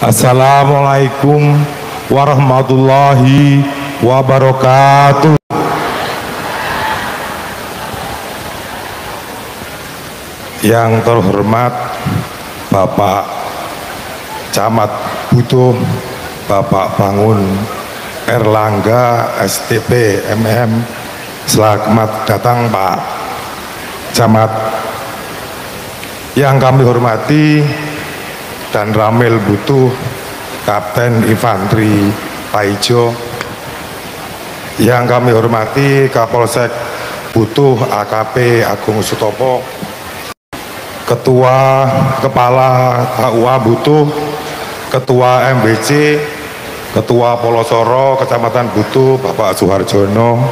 Assalamualaikum warahmatullahi wabarakatuh. Yang terhormat Bapak Camat Butuh, Bapak Bangun Erlangga STP MM. Selamat datang Pak Camat. Yang kami hormati dan Ramil Butuh, Kapten Infanteri Paijo, yang kami hormati Kapolsek Butuh AKP Agung Sutopo, Ketua Kepala KUA Butuh, Ketua MBC, Ketua Polosoro Kecamatan Butuh Bapak Suharjono,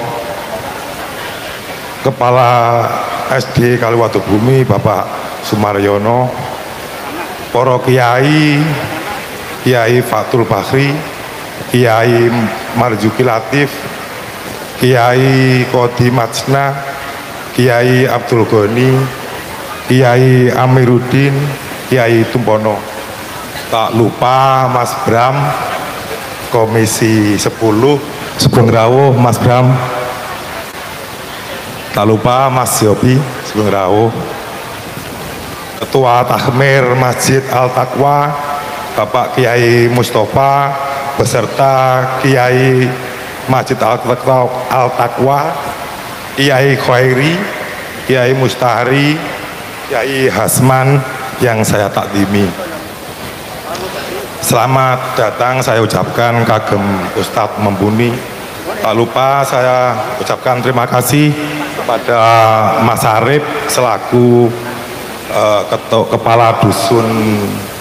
Kepala SD Kaliwatu Bumi Bapak Sumaryono, Poro Kiai, Kiai Fatul Bahri, Kiai Marjuki Latif, Kiai Kodi Majna, Kiai Abdul Goni, Kiai Amiruddin, Kiai Tumpono. Tak lupa Mas Bram, Komisi 10, Sugeng Rawuh Mas Bram. Tak lupa Mas Yobi, Sugeng Rawuh. Ketua Tahmir Masjid Al Taqwa Bapak Kiai Mustafa beserta Kiai Masjid Al Taqwa, Kiai Khairi Kiai Mustahari Kiai Hasman yang saya takdimi. Selamat datang saya ucapkan kagem Ustadz Membuni. Tak lupa saya ucapkan terima kasih kepada Mas Arif selaku uh, ketua, kepala dusun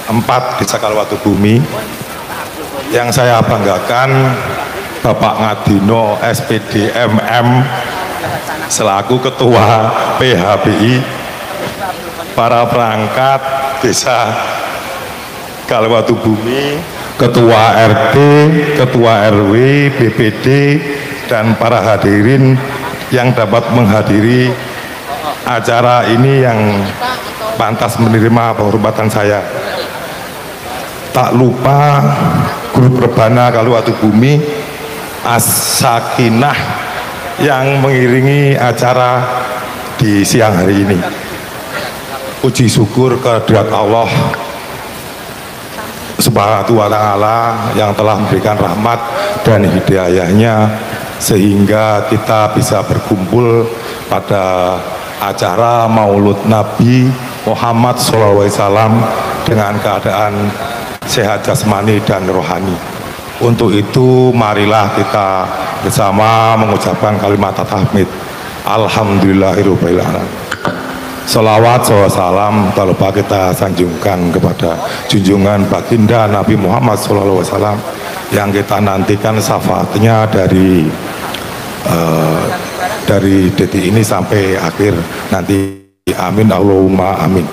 4 Desa Kalwatu Bumi. Yang saya banggakan Bapak Ngadino SPD MM selaku ketua PHBI para perangkat desa Kalwatu Bumi ketua RT, ketua RW, BPD dan para hadirin yang dapat menghadiri acara ini yang pantas menerima penghormatan saya. Tak lupa grup rebana Kaluwatu Bumi As-Sakinah yang mengiringi acara di siang hari ini. Puji syukur kehadirat Allah Subhanahu wa taala yang telah memberikan rahmat dan hidayahnya sehingga kita bisa berkumpul pada acara Maulud Nabi Muhammad SAW dengan keadaan sehat jasmani dan rohani. Untuk itu marilah kita bersama mengucapkan kalimat tahmid. Alhamdulillahirrahmanirrahim. Salawat salam tak lupa kita sanjungkan kepada junjungan baginda Nabi Muhammad SAW yang kita nantikan syafaatnya dari uh, dari detik ini sampai akhir nanti amin Allahumma amin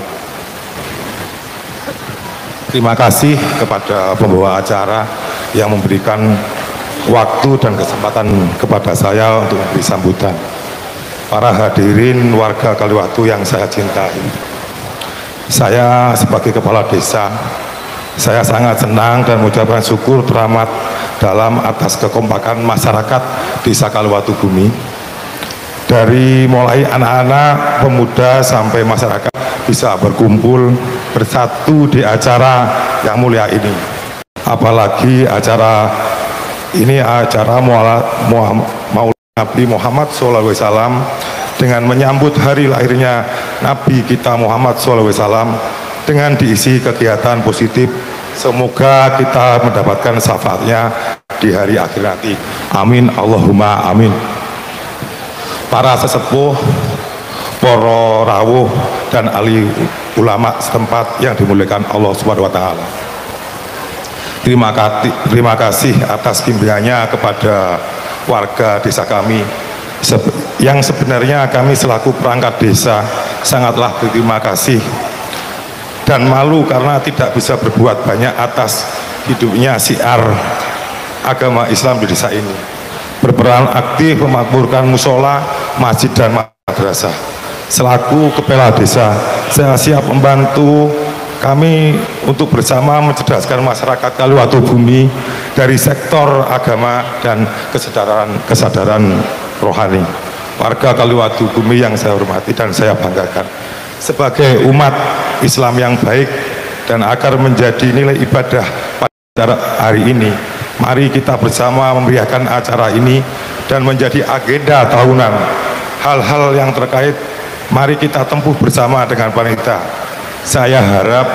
terima kasih kepada pembawa acara yang memberikan waktu dan kesempatan kepada saya untuk memberi sambutan para hadirin warga Kaliwatu yang saya cintai. Saya sebagai kepala desa, saya sangat senang dan mengucapkan syukur teramat dalam atas kekompakan masyarakat desa Kaliwatu Bumi. Dari mulai anak-anak, pemuda sampai masyarakat bisa berkumpul bersatu di acara yang mulia ini. Apalagi acara ini acara mau Nabi Muhammad SAW dengan menyambut hari lahirnya Nabi kita Muhammad SAW dengan diisi kegiatan positif. Semoga kita mendapatkan syafaatnya di hari akhir nanti. Amin. Allahumma amin para sesepuh poro rawuh dan ahli ulama setempat yang dimuliakan Allah Subhanahu wa terima kasih terima kasih atas bimbingannya kepada warga desa kami. Yang sebenarnya kami selaku perangkat desa sangatlah berterima kasih dan malu karena tidak bisa berbuat banyak atas hidupnya siar agama Islam di desa ini berperan aktif memakmurkan musola, masjid dan madrasah selaku kepala desa saya siap membantu kami untuk bersama mencerdaskan masyarakat Kaliwatu Bumi dari sektor agama dan kesadaran kesadaran rohani. Warga Kaliwatu Bumi yang saya hormati dan saya banggakan sebagai umat Islam yang baik dan agar menjadi nilai ibadah pada hari ini. Mari kita bersama memeriahkan acara ini dan menjadi agenda tahunan. Hal-hal yang terkait mari kita tempuh bersama dengan panitia saya harap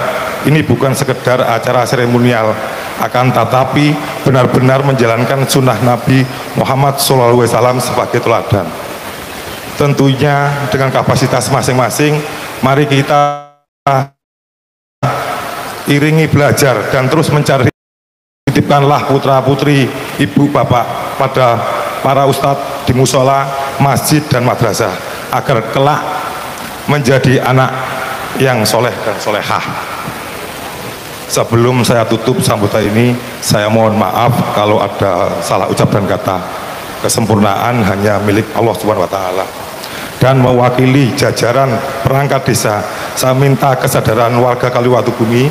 ini bukan sekedar acara seremonial, akan tetapi benar-benar menjalankan sunnah Nabi Muhammad SAW sebagai teladan. Tentunya dengan kapasitas masing-masing, mari kita iringi belajar dan terus mencari titipkanlah putra putri ibu bapak pada para ustadz di musola masjid dan madrasah agar kelak menjadi anak yang soleh dan solehah. Sebelum saya tutup sambutan ini, saya mohon maaf kalau ada salah ucap dan kata. Kesempurnaan hanya milik Allah Subhanahu wa taala. Dan mewakili jajaran perangkat desa, saya minta kesadaran warga Kaliwatu Bumi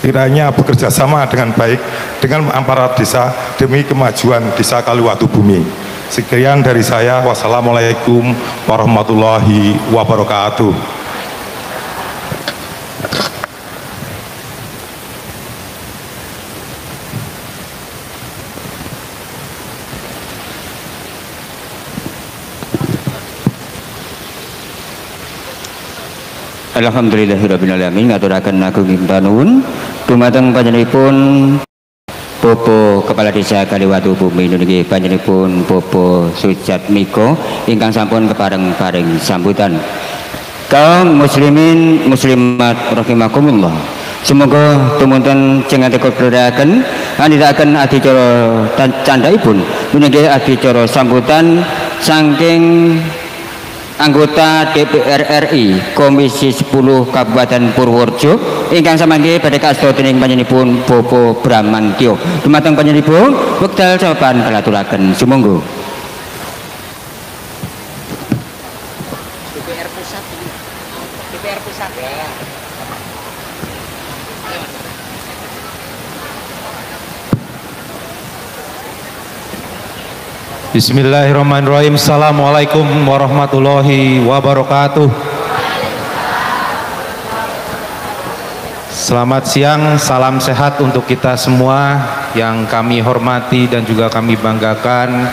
kiranya bekerja sama dengan baik dengan aparat desa demi kemajuan desa Kaliwatu Bumi. Sekian dari saya. Wassalamualaikum warahmatullahi wabarakatuh. Alhamdulillahirrahmanirrahim ngaturakan aku nuwun dumateng panjenenganipun Popo Kepala Desa Kaliwatu Bumi niki panjenenganipun Popo Sujat Miko ingkang sampun kepareng-pareng sambutan. Kaum muslimin muslimat rahimakumullah. Semoga tumunten jengat keberadakan anitaken adicara candhaipun. Menika adicara sambutan saking anggota DPR RI Komisi 10 Kabupaten Purworejo. Ingkang samangke badhe kasta dening panjenenganipun Bopo Bramantyo. Dumateng panjenenganipun wekdal jawaban kalaturaken sumangga DPR pusat DPR pusat ya Bismillahirrahmanirrahim. Assalamualaikum warahmatullahi wabarakatuh. Selamat siang, salam sehat untuk kita semua yang kami hormati dan juga kami banggakan.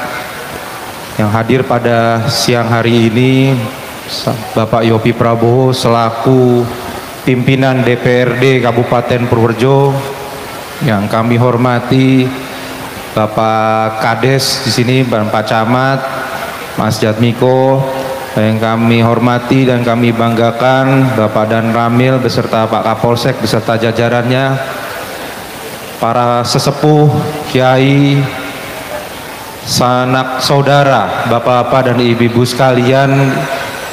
Yang hadir pada siang hari ini Bapak Yopi Prabowo selaku pimpinan DPRD Kabupaten Purworejo Yang kami hormati Bapak Kades di sini, Bapak Camat, Mas Jatmiko, yang kami hormati dan kami banggakan Bapak Dan Ramil beserta Pak Kapolsek beserta jajarannya, para sesepuh, kiai, sanak saudara, bapak-bapak dan ibu-ibu sekalian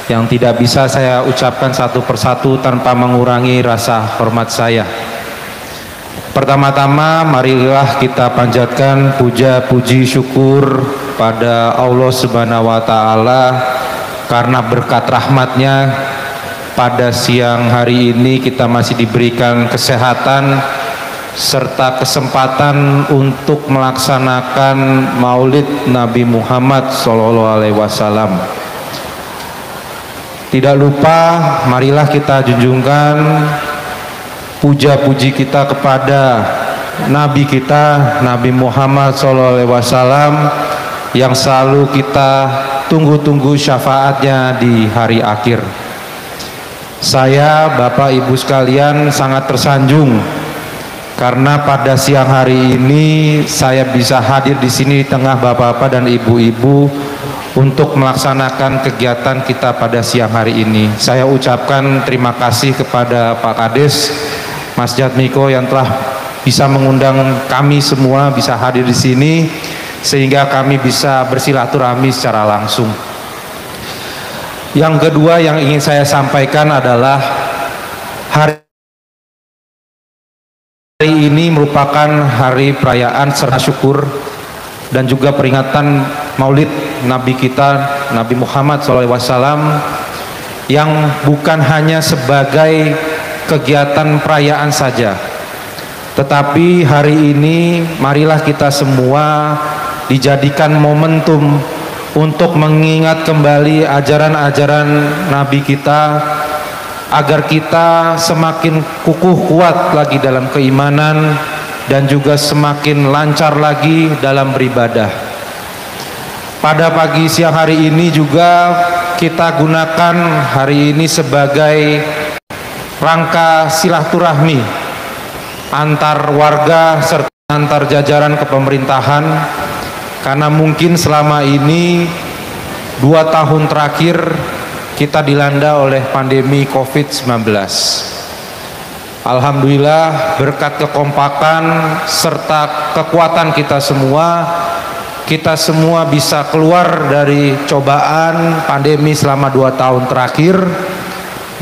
yang tidak bisa saya ucapkan satu persatu tanpa mengurangi rasa hormat saya. Pertama-tama marilah kita panjatkan puja puji syukur pada Allah Subhanahu wa taala karena berkat rahmatnya pada siang hari ini kita masih diberikan kesehatan serta kesempatan untuk melaksanakan Maulid Nabi Muhammad Sallallahu Alaihi Wasallam. Tidak lupa, marilah kita junjungkan puja-puji kita kepada Nabi kita Nabi Muhammad SAW yang selalu kita tunggu-tunggu syafaatnya di hari akhir. Saya, Bapak Ibu sekalian sangat tersanjung karena pada siang hari ini saya bisa hadir di sini di tengah bapak-bapak dan ibu-ibu untuk melaksanakan kegiatan kita pada siang hari ini. Saya ucapkan terima kasih kepada Pak Kades Mas Jatmiko yang telah bisa mengundang kami semua bisa hadir di sini sehingga kami bisa bersilaturahmi secara langsung. Yang kedua yang ingin saya sampaikan adalah hari ini merupakan hari perayaan serta syukur dan juga peringatan Maulid Nabi kita Nabi Muhammad SAW yang bukan hanya sebagai kegiatan perayaan saja. Tetapi hari ini marilah kita semua dijadikan momentum untuk mengingat kembali ajaran-ajaran Nabi kita agar kita semakin kukuh kuat lagi dalam keimanan dan juga semakin lancar lagi dalam beribadah. Pada pagi siang hari ini juga kita gunakan hari ini sebagai rangka silaturahmi antar warga serta antar jajaran kepemerintahan karena mungkin selama ini dua tahun terakhir kita dilanda oleh pandemi COVID-19. Alhamdulillah berkat kekompakan serta kekuatan kita semua kita semua bisa keluar dari cobaan pandemi selama dua tahun terakhir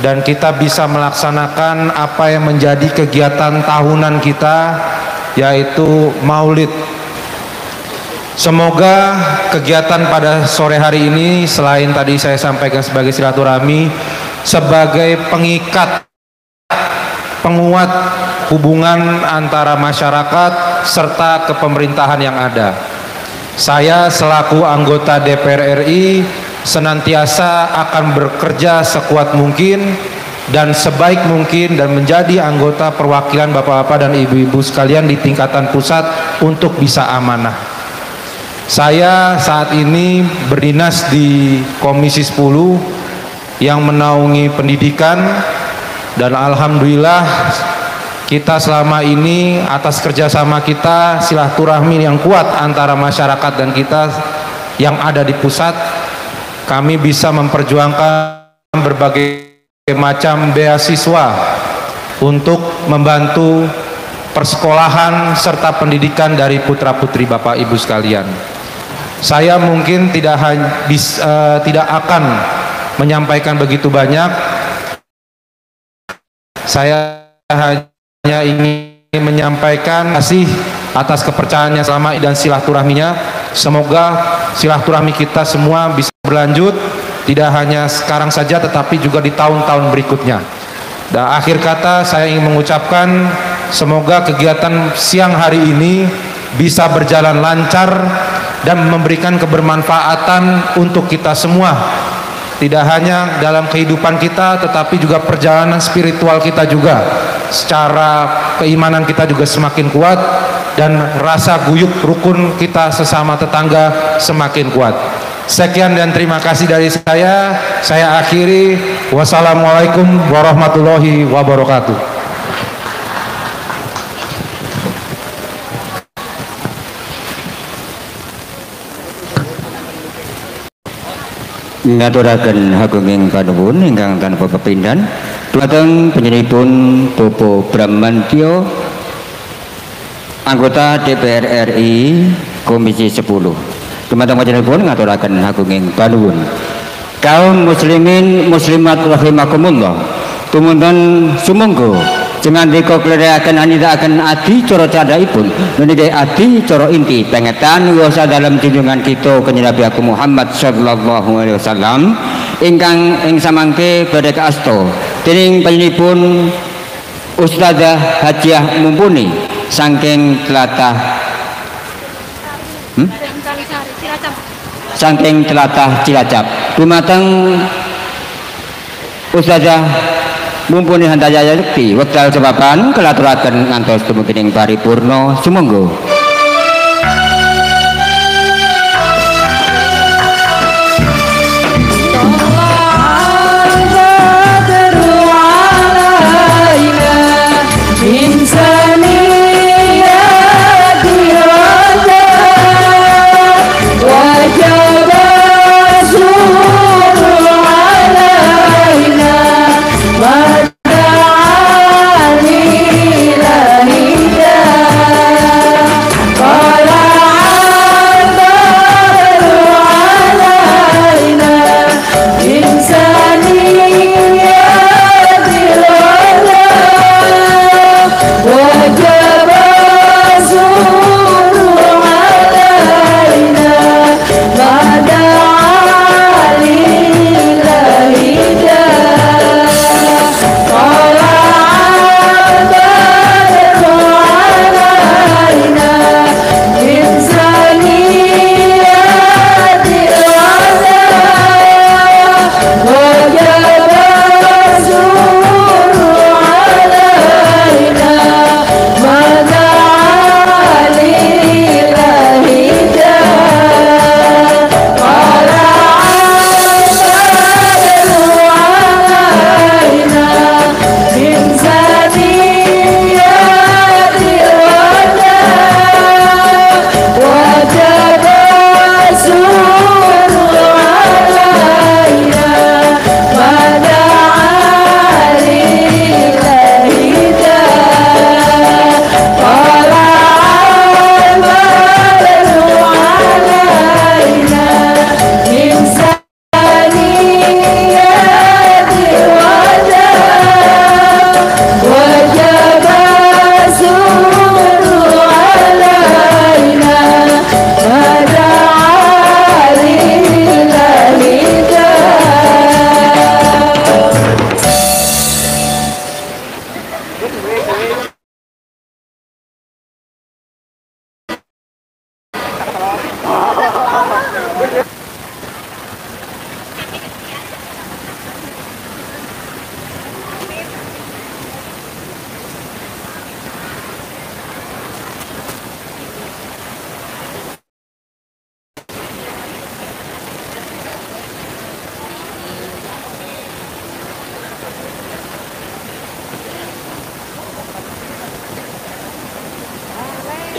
dan kita bisa melaksanakan apa yang menjadi kegiatan tahunan kita yaitu maulid Semoga kegiatan pada sore hari ini selain tadi saya sampaikan sebagai silaturahmi sebagai pengikat penguat hubungan antara masyarakat serta kepemerintahan yang ada. Saya selaku anggota DPR RI senantiasa akan bekerja sekuat mungkin dan sebaik mungkin dan menjadi anggota perwakilan Bapak-bapak dan Ibu-ibu sekalian di tingkatan pusat untuk bisa amanah. Saya saat ini berdinas di Komisi 10 yang menaungi pendidikan dan alhamdulillah kita selama ini atas kerjasama kita silaturahmi yang kuat antara masyarakat dan kita yang ada di pusat kami bisa memperjuangkan berbagai macam beasiswa untuk membantu persekolahan serta pendidikan dari putra putri bapak ibu sekalian saya mungkin tidak uh, tidak akan menyampaikan begitu banyak saya hanya ingin menyampaikan kasih atas kepercayaannya selama dan silaturahminya. Semoga silaturahmi kita semua bisa berlanjut tidak hanya sekarang saja tetapi juga di tahun-tahun berikutnya. Dan akhir kata saya ingin mengucapkan semoga kegiatan siang hari ini bisa berjalan lancar dan memberikan kebermanfaatan untuk kita semua. Tidak hanya dalam kehidupan kita tetapi juga perjalanan spiritual kita juga. Secara keimanan kita juga semakin kuat dan rasa guyup rukun kita sesama tetangga semakin kuat sekian dan terima kasih dari saya. Saya akhiri. Wassalamualaikum warahmatullahi wabarakatuh. Ngaturaken hagunging panuwun ingkang tanpa pepindhan dumateng panjenenganipun Bobo Bramantio anggota DPR RI Komisi 10 dumateng panjenenganipun ngaturaken hagunging panuwun. Kaum muslimin muslimat rahimakumullah. Tumunten sumangga. Jengandika akan anita akan adi cara candhaipun menika adi coro inti pengetan wasa dalam junjungan kita kanjeng Nabi aku Muhammad sallallahu alaihi wasallam. Ingkang ing samangke badhe kaasta. Dening panjenenganipun Ustazah Hajiah Mumpuni saking telatah saking telatah Cilacap. Dumateng Ustazah mumpuni handaya yakti wekdal sebaban kelaturaken ngantos dumugi ing paripurna. Sumangga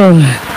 嗯。